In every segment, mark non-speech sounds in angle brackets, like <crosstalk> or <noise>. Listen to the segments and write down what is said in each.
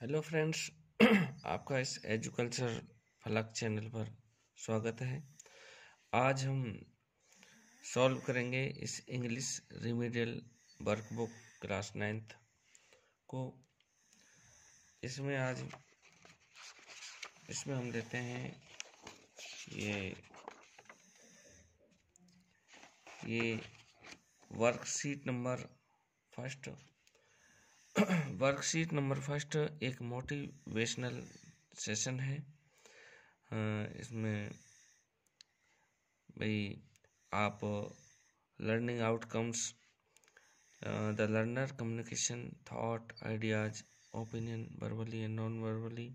Hello friends, <clears throat> आपका इस एजुकल्चर फलक चैनल पर स्वागत है। आज हम सॉल्व करेंगे इस English remedial workbook class ninth को। इसमें आज, इसमें हम लेते हैं ये ये worksheet number first <clears throat> worksheet number first एक मोटिवेशनल सेशन है। इसमें भाई आप learning outcomes the learner communication thought ideas opinion verbally and non verbally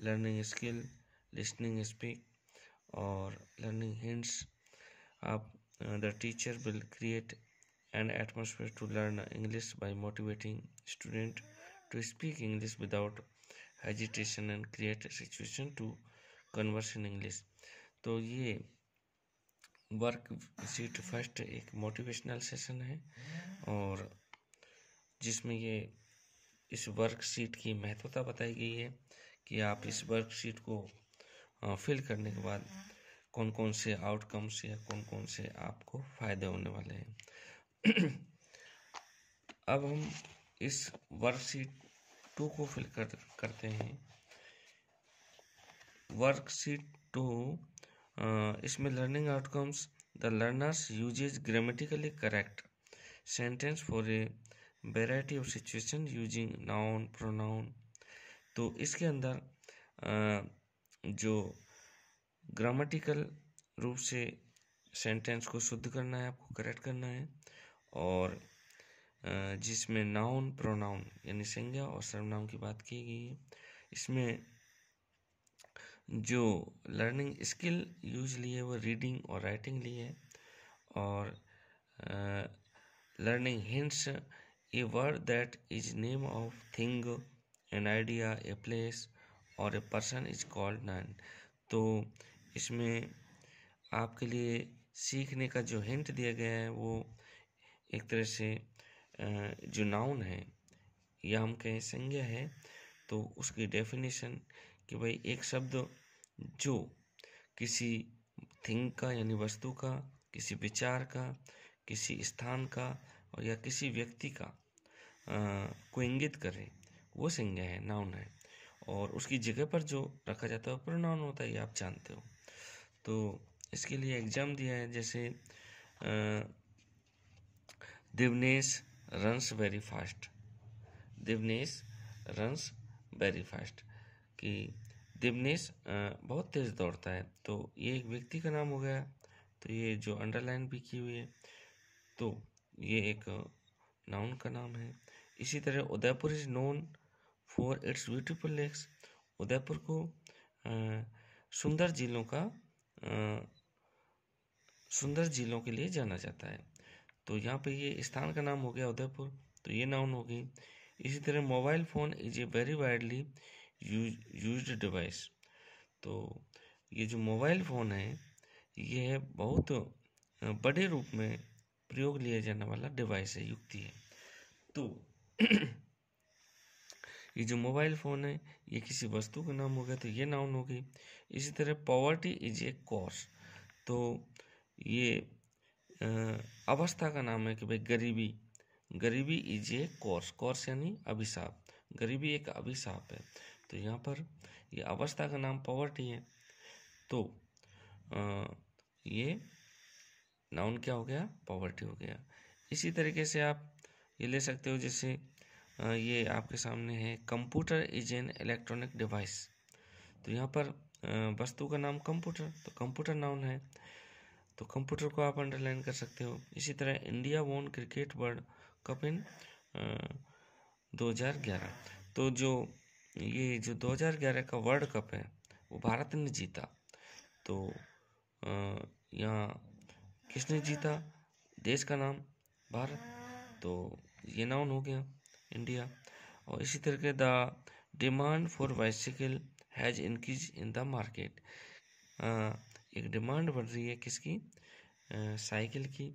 learning skill listening speak और लर्निंग हिंट्स आप the teacher will create an atmosphere to learn English by motivating student to speak English without hesitation and create a situation to converse in English. तो ये work sheet first एक motivational session है और जिसमें ये इस work sheet की महत्वता बताई गई है कि आप इस वर्क शीट को फिल करने के बाद कौन कौन से आउटकम्स या कौन कौन से आपको फ़ायदे होने वाले हैं <clears throat> अब हम इस वर्कशीट टू को फिल कर, करते हैं। वर्कशीट टू इसमें learning outcomes the learners uses grammatically correct sentence for a variety of situation using noun pronoun तो इसके अंदर जो ग्रामेटिकल रूप से सेंटेंस को शुद्ध करना है, आपको करेक्ट करना है। और जिसमें नाउन प्रोनाउन यानी संज्ञा और सर्वनाम की बात की गई है। इसमें जो लर्निंग स्किल यूज़ ली है, वो रीडिंग और राइटिंग ली है। और learning hints a word that is name of thing an idea a place or a person is called noun तो इसमें आपके लिए सीखने का जो हिंट दिया गया है, वो एक तरह से जो नाउन है, या हम कहें संज्ञा है तो उसकी डेफिनेशन कि भाई एक शब्द जो किसी थिंग का यानी वस्तु का, किसी विचार का, किसी स्थान का और या किसी व्यक्ति का को इंगित करे, वो संज्ञा है नाउन है। और उसकी जगह पर जो रखा जाता है वो प्रोनाउन होता है, ये आप जानते हो। तो इसके लिए एग्ज़ाम दिया है, जैसे Divnesh runs very fast Divnesh runs very fast कि दिवनेश बहुत तेज़ दौड़ता है। तो ये एक व्यक्ति का नाम हो गया। तो ये जो अंडरलाइन भी की हुई है तो ये एक नाउन का नाम है। इसी तरह Udaipur is known for its beautiful lakes Udaipur को सुंदर झीलों का सुंदर झीलों के लिए जाना जाता है। तो यहाँ पे ये स्थान का नाम हो गया उदयपुर तो ये नाउन हो गई। इसी तरह mobile phone is a very widely use device तो ये जो मोबाइल फ़ोन है, ये है बहुत बड़े रूप में प्रयोग लिया जाने वाला डिवाइस है, युक्ति है। तो <clears throat> ये जो मोबाइल फ़ोन है, ये किसी वस्तु का नाम हो गया तो ये नाउन हो गई। इसी तरह पॉवर्टी इज़ ए कॉस तो ये अवस्था का नाम है कि भाई गरीबी। गरीबी इज़ ए कोर्स। कोर्स यानी अभिशाप। गरीबी एक अभिशाप है। तो यहाँ पर ये अवस्था का नाम पॉवर्टी है। तो आ, ये नाउन क्या हो गया? पॉवर्टी हो गया। इसी तरीके से आप ये ले सकते हो जैसे ये आपके सामने है computer is an electronic device तो यहाँ पर वस्तु का नाम कंप्यूटर तो कंप्यूटर नाउन है। तो कंप्यूटर को आप अंडरलाइन कर सकते हो। इसी तरह इंडिया वोन क्रिकेट वर्ल्ड कप इन 2011 तो जो ये जो 2011 का वर्ल्ड कप है, वो भारत ने जीता। तो यहाँ किसने जीता? देश का नाम, भारत। तो ये नाउन हो गया इंडिया और इसी तरीके the demand for bicycle has increase in the market एक डिमांड बढ़ रही है किसकी? साइकिल की।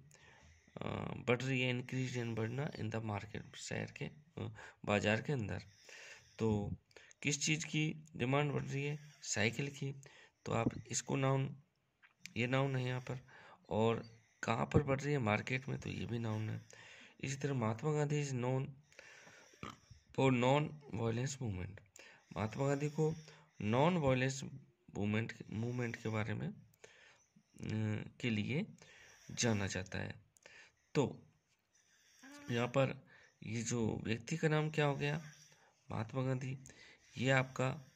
बढ़ रही है इंक्रीज इन बढ़ना इन द मार्केट शहर के बाज़ार के अंदर। तो किस चीज़ की डिमांड बढ़ रही है? साइकिल की। तो आप इसको नाउन ये नाउन है यहाँ पर। और कहाँ पर बढ़ रही है? मार्केट में तो ये भी नाउन है। इसी तरह Mahatma Gandhi is known for non violence movement Mahatma Gandhi को नॉन वायलेंस मूवमेंट मूवमेंट के बारे में के लिए जाना जाता है। तो यहाँ पर ये जो व्यक्ति का नाम क्या हो गया? महात्मा गांधी। ये आपका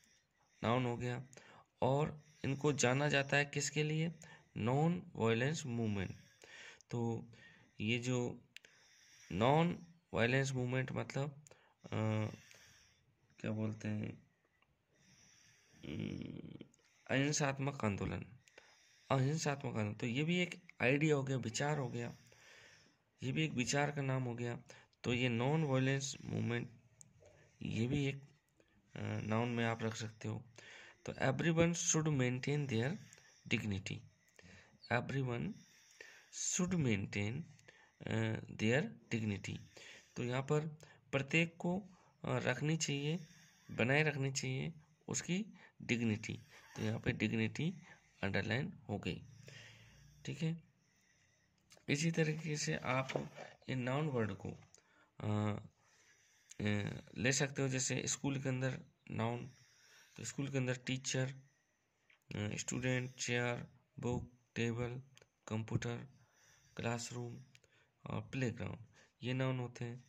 नाउन हो गया। और इनको जाना जाता है किसके लिए? Non violence movement. तो ये जो नॉन वायलेंस मूवमेंट मतलब आ, क्या बोलते हैं? अहिंसात्मक आंदोलन। अहिंसात्मक आंदोलन तो ये भी एक आइडिया हो गया, विचार हो गया, ये भी एक विचार का नाम हो गया। तो ये नॉन वायलेंस मूवमेंट ये भी एक नाउन में आप रख सकते हो। तो every one should maintain their dignity every one should maintain their dignity तो यहाँ पर प्रत्येक को रखनी चाहिए, बनाए रखनी चाहिए उसकी डिग्निटी तो यहाँ पे डिग्निटी अंडरलाइन हो गई। ठीक है? इसी तरीके से आप इन नाउन वर्ड को ले सकते हो। जैसे स्कूल के अंदर नाउन तो स्कूल के अंदर teacher student chair book table computer classroom और प्लेग्राउंड ये नाउन होते हैं।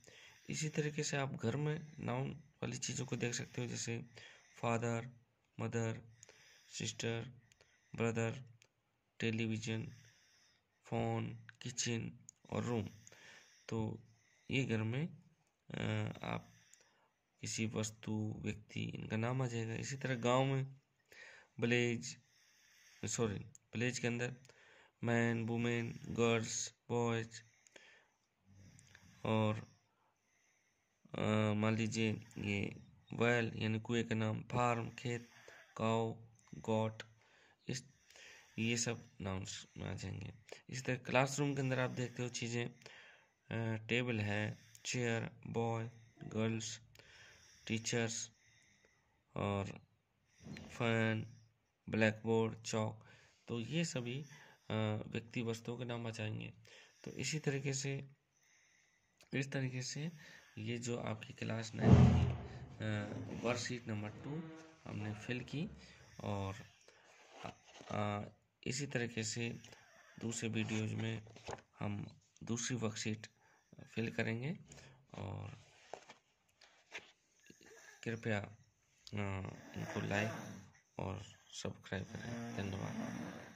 इसी तरीके से आप घर में नाउन वाली चीज़ों को देख सकते हो। जैसे father mother sister brother, television, phone, kitchen और रूम। तो ये घर में आप किसी वस्तु, व्यक्ति, इनका नाम आ जाएगा। इसी तरह गाँव में विलेज सॉरी विलेज के अंदर मैन, वुमेन, गर्ल्स, बॉयज़ और मान लीजिए ये वेल, यानी कुएँ का नाम, फार्म, खेत काउ गॉट ये सब नाउन्स में आ जाएँगे। इसी तरह क्लासरूम के अंदर आप देखते हो चीज़ें टेबल है चेयर बॉय गर्ल्स टीचर्स और फ़ैन ब्लैक बोर्ड चौक तो ये सभी व्यक्ति वस्तुओं के नाम आ जाएँगे तो इसी तरीके से इस तरीके से ये जो आपकी क्लास नाइन की वर्कशीट नंबर टू हमने फिल की और आ, इसी तरीके से दूसरे वीडियोज़ में हम दूसरी वर्कशीट फिल करेंगे और कृपया इनको लाइक और सब्सक्राइब करें। धन्यवाद।